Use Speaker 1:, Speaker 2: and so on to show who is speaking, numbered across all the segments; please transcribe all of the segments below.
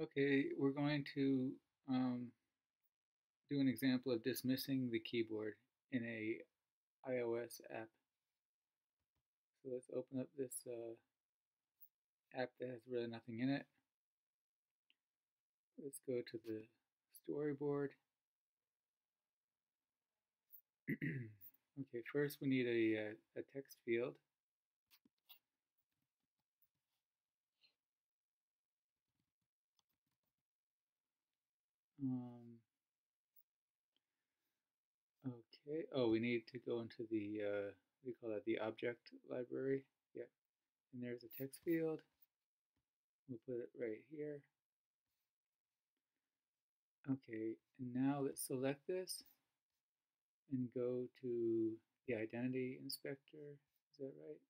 Speaker 1: Okay, we're going to um, do an example of dismissing the keyboard in a iOS app. So let's open up this uh, app that has really nothing in it. Let's go to the storyboard. okay, first we need a, uh, a text field. Um, okay. Oh, we need to go into the uh, we call that the object library. Yeah, and there's a text field. We'll put it right here. Okay, and now let's select this and go to the identity inspector. Is that right?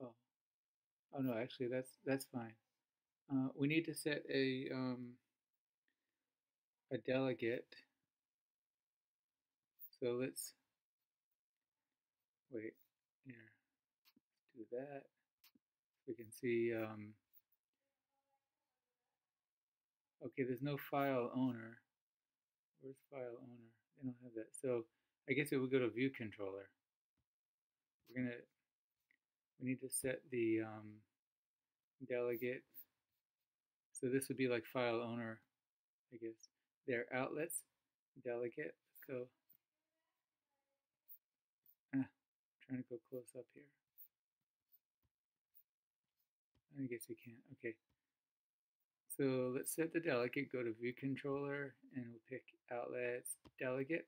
Speaker 1: Oh, oh no, actually that's that's fine. Uh, we need to set a um, a delegate. So let's wait here. Do that. We can see. Um, okay, there's no file owner. Where's file owner? They don't have that. So I guess it would go to view controller. We're gonna. We need to set the um, delegate. So this would be like file owner, I guess their outlets, delegate. Let's go. Ah, trying to go close up here. I guess we can't. Okay. So let's set the delegate, go to view controller, and we'll pick outlets delegate.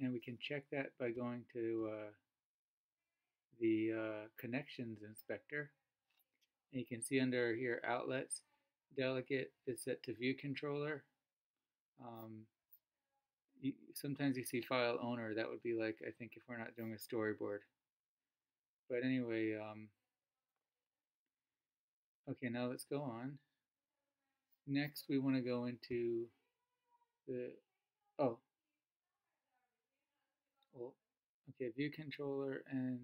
Speaker 1: And we can check that by going to uh, the uh, connections inspector. And you can see under here outlets, delegate is set to view controller. Um, you, sometimes you see file owner. That would be like, I think, if we're not doing a storyboard. But anyway, um, okay, now let's go on. Next, we want to go into the, oh, well, okay, view controller, and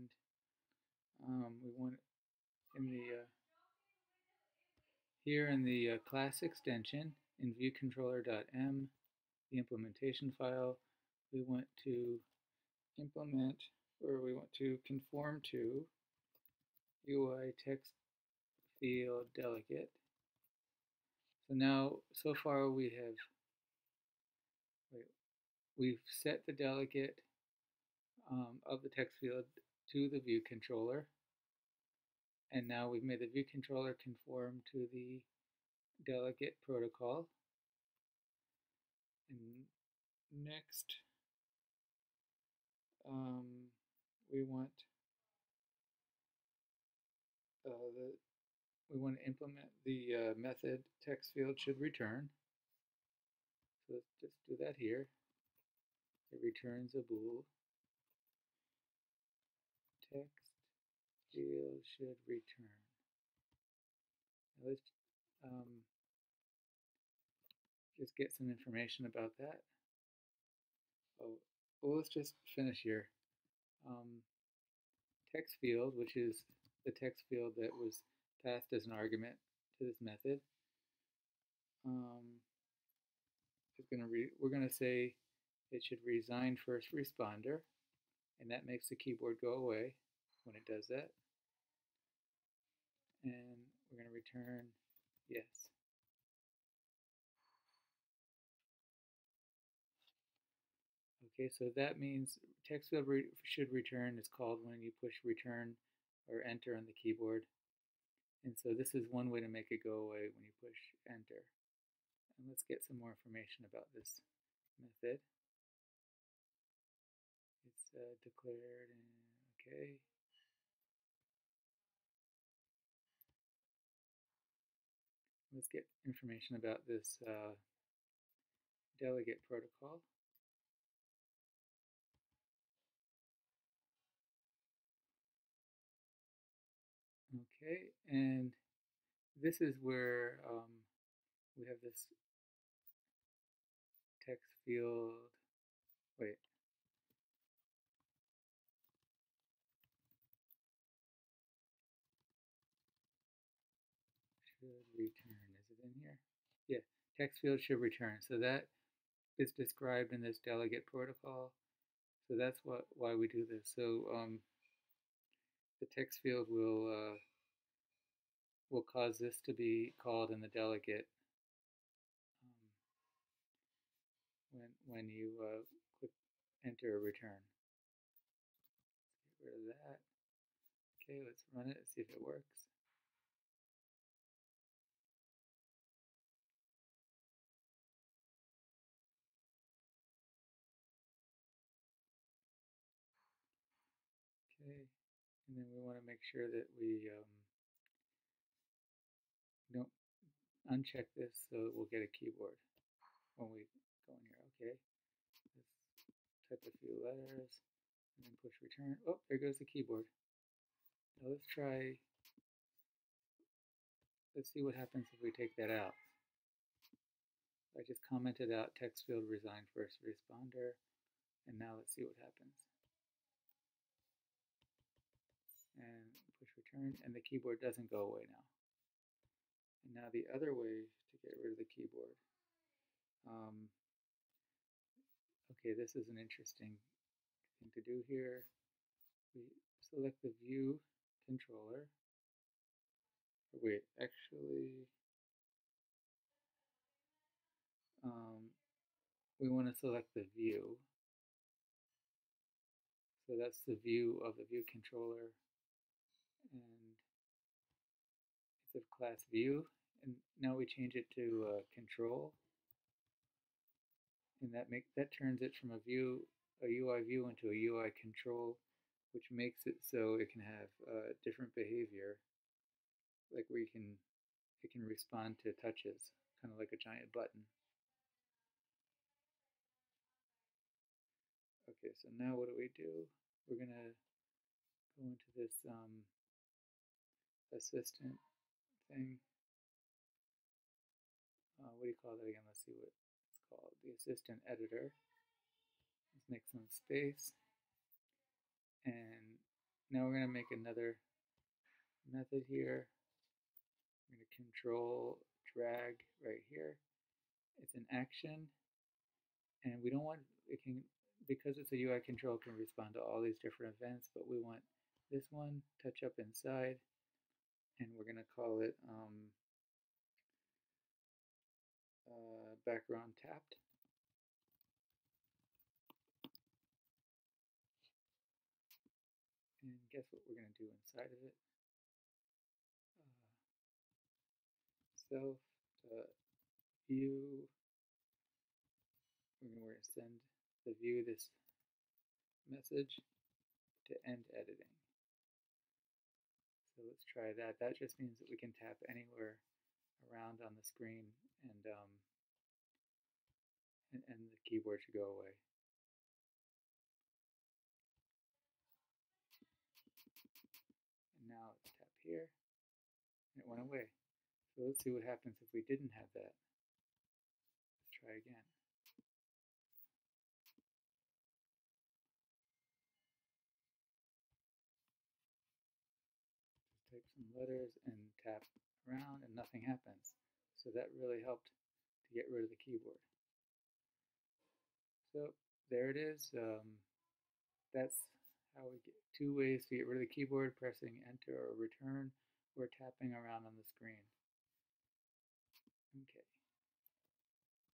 Speaker 1: um, we want in the uh, here in the uh, class extension in viewcontroller.m, the implementation file, we want to implement or we want to conform to UI text field delegate. So now, so far we have wait, we've set the delegate um, of the text field to the view controller. And now we've made the view controller conform to the delegate protocol. And next, um, we want uh, the we want to implement the uh, method text field should return. So let's just do that here. It returns a bool. Text field should return. Now let's um, just get some information about that. Oh, well, let's just finish here. Um, text field, which is the text field that was passed as an argument to this method, um, is to we're going to say it should resign first responder, and that makes the keyboard go away when it does that and we're going to return yes. Okay, so that means text field re should return is called when you push return or enter on the keyboard. And so this is one way to make it go away when you push enter. And let's get some more information about this method. It's uh, declared, and, okay. Let's get information about this uh, delegate protocol. Okay, and this is where um, we have this text field, wait, should return. Is it in here? Yeah, text field should return. So that is described in this delegate protocol. So that's what why we do this. So um, the text field will uh, will cause this to be called in the delegate um, when when you uh, click enter a return. Get rid of that. Okay, let's run it and see if it works. Okay, and then we want to make sure that we um, don't uncheck this so we'll get a keyboard when we go in here. Okay, let's type a few letters and then push return. Oh, there goes the keyboard. Now let's try, let's see what happens if we take that out. I just commented out text field resigned first responder, and now let's see what happens. And return, and the keyboard doesn't go away now. And now the other way to get rid of the keyboard. Um, okay, this is an interesting thing to do here. We select the view controller. Wait, actually, um, we want to select the view. So that's the view of the view controller. And it's class view. And now we change it to uh, control. And that make that turns it from a view, a UI view into a UI control, which makes it so it can have uh, different behavior. Like you can, it can respond to touches, kind of like a giant button. Okay, so now what do we do? We're gonna go into this um, assistant thing. Uh, what do you call that again? Let's see what it's called. The assistant editor. Let's make some space. And now we're gonna make another method here. I'm gonna control drag right here. It's an action and we don't want it can because it's a UI control can respond to all these different events, but we want this one, touch up inside, and we're going to call it um, uh, background tapped. And guess what we're going to do inside of it? Uh, self view. We're going to send the view this message to end editing. So let's try that. That just means that we can tap anywhere around on the screen and um, and, and the keyboard should go away. And now let's tap here it went away. So let's see what happens if we didn't have that. Let's try again. letters and tap around and nothing happens. So that really helped to get rid of the keyboard. So there it is. Um, that's how we get two ways to get rid of the keyboard, pressing enter or return or tapping around on the screen. Okay.